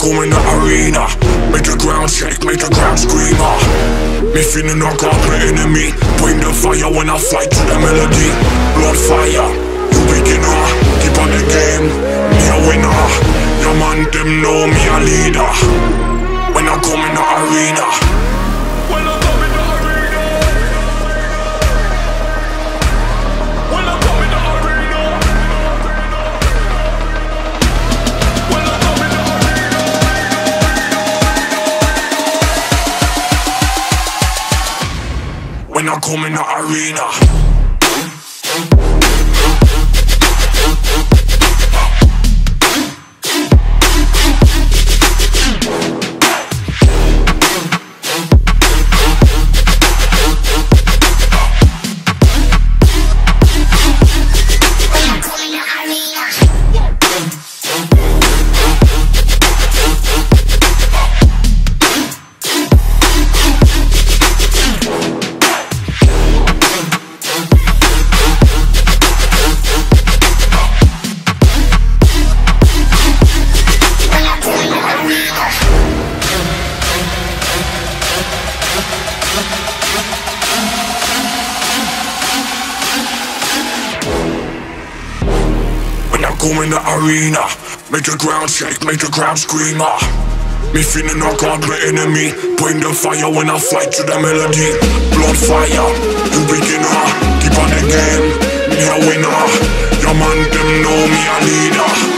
Go in the arena, make the ground shake, make the ground scream. Ah. Me feeling knock out the enemy. Bring the fire when I fly to the melody. Blood fire, you beginner. Keep on the game, me a winner. Your man them know me a leader. Come in the arena. Go in the arena, make the ground shake, make the ground scream. Ah. Me feeling knock out the enemy. Bring the fire when I fly to the melody. Blood fire, you beginner. Keep on the game, me a winner. Your man them know me a leader.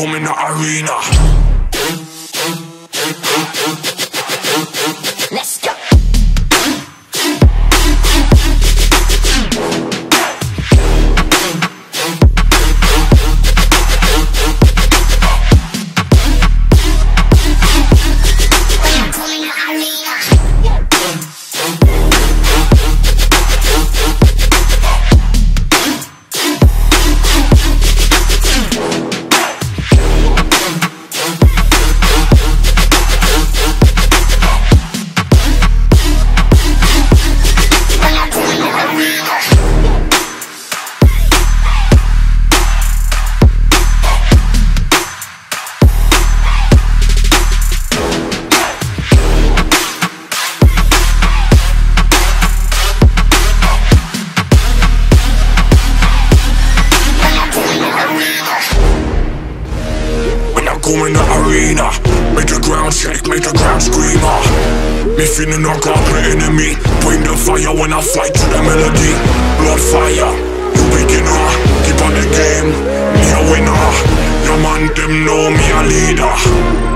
Come in the arena. Me feeling out the enemy. Bring the fire when I fight to the melody. Blood fire, you beginner. Keep on the game, me a winner. Your man them know me a leader.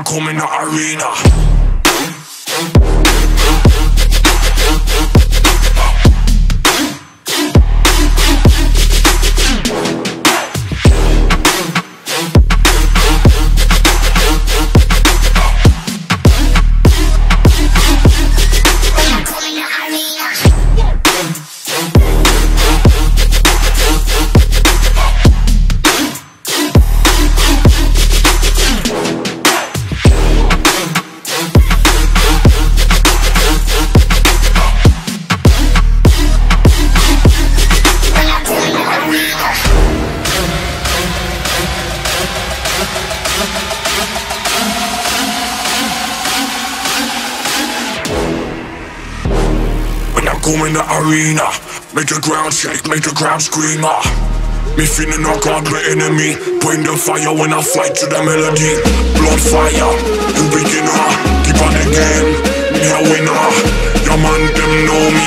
I come in the arena. Go in the arena, make the ground shake, make the ground scream. Ah. Me feeling knock out the enemy. Bring the fire when I fly to the melody. Blood fire, you beginner. Keep on the game, me a winner. your man, them know me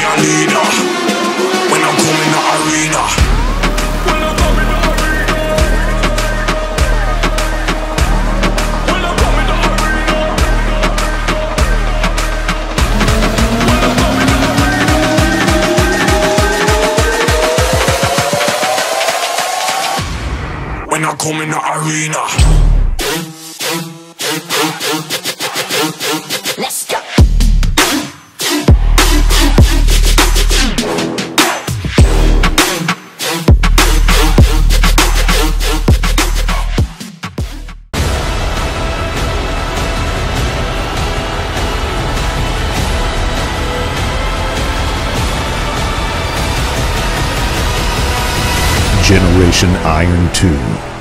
come in the arena. Let's go. Generation Iron 2.